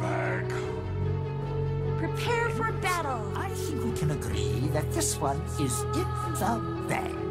bag. Prepare for battle. I think we can agree that this one is in the bag.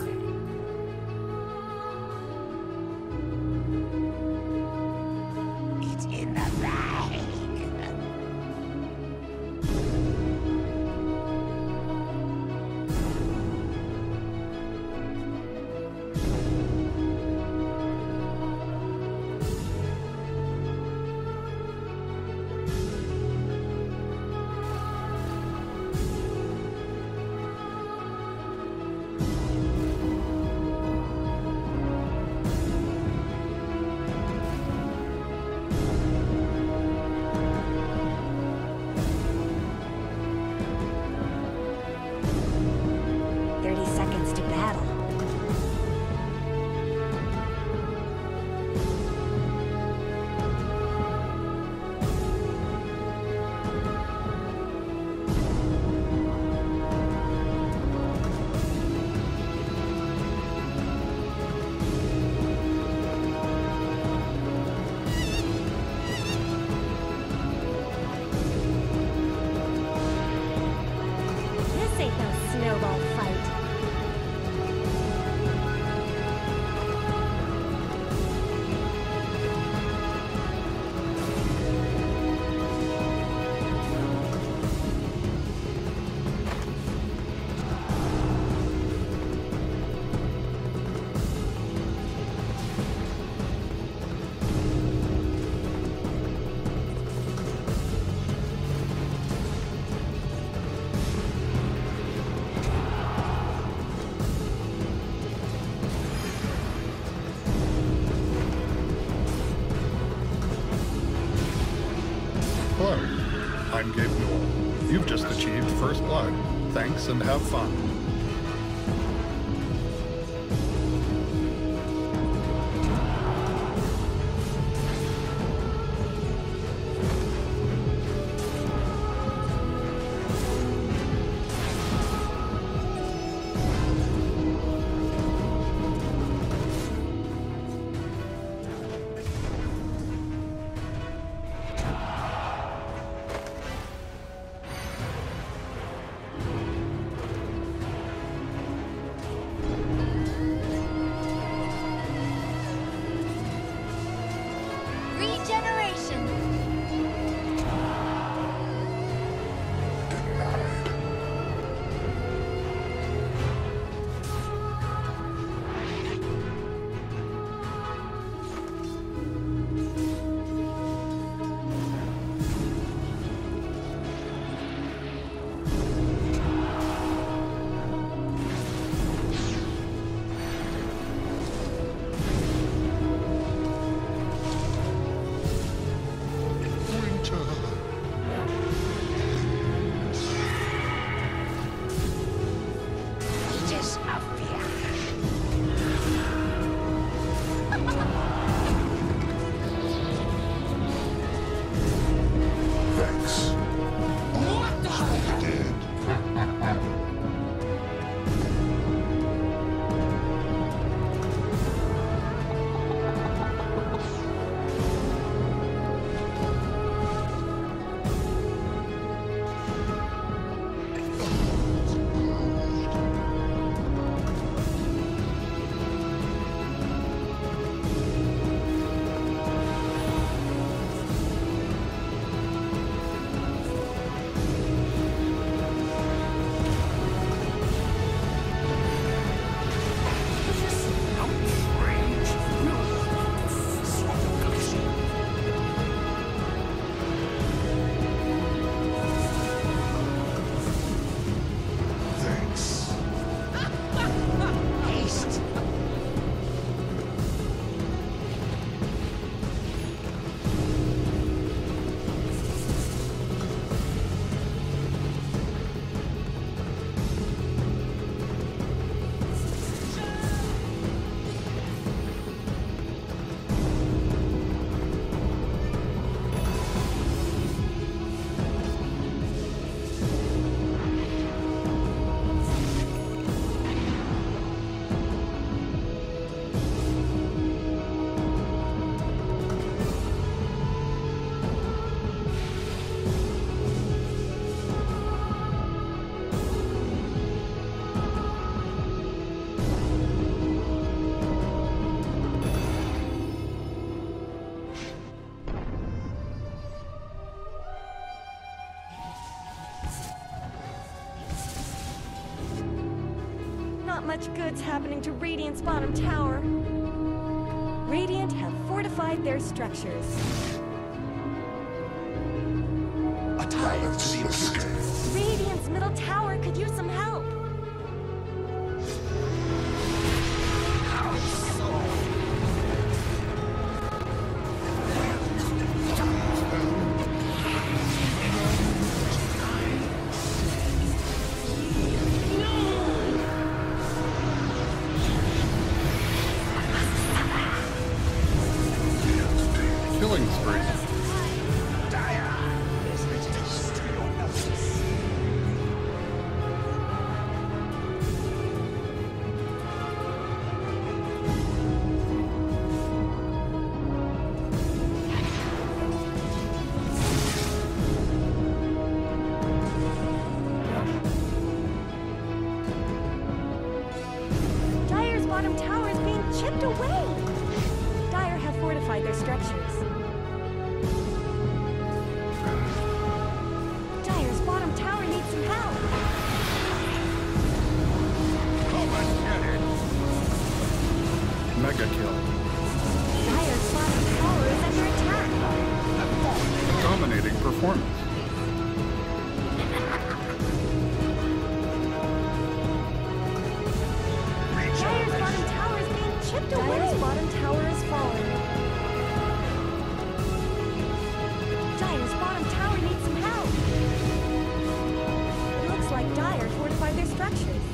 I'm Gabe Newell. You've just achieved First Blood. Thanks and have fun. much good's happening to Radiant's bottom tower. Radiant have fortified their structures. A tower of. Radiant's middle tower could use some help. killing spree. bottom tower is being chipped away! Dire have fortified their structures. fortify their structures.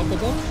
やっ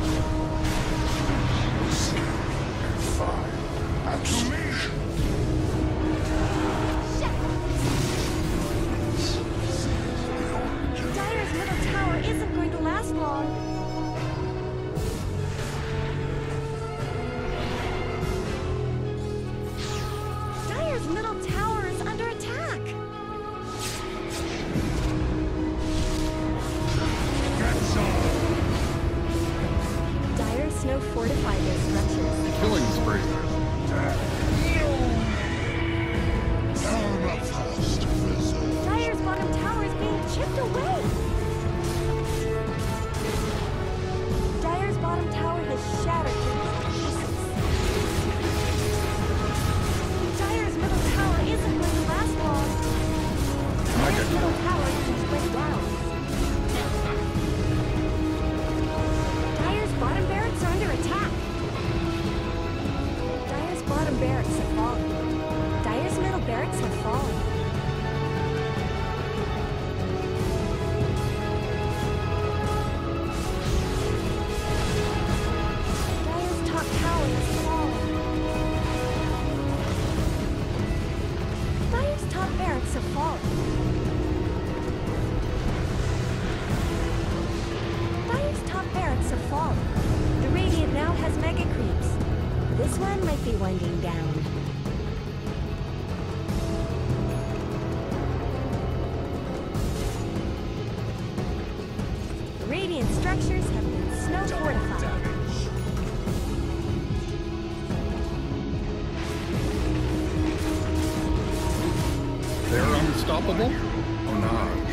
sun might be winding down. Radiant structures have been snow fortified. They're unstoppable? Oh, or not.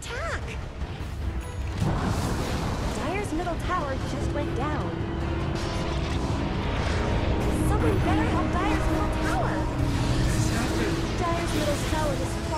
attack! Dire's middle tower just went down. Someone better help Dire's middle tower! What has happened? Dire's middle tower is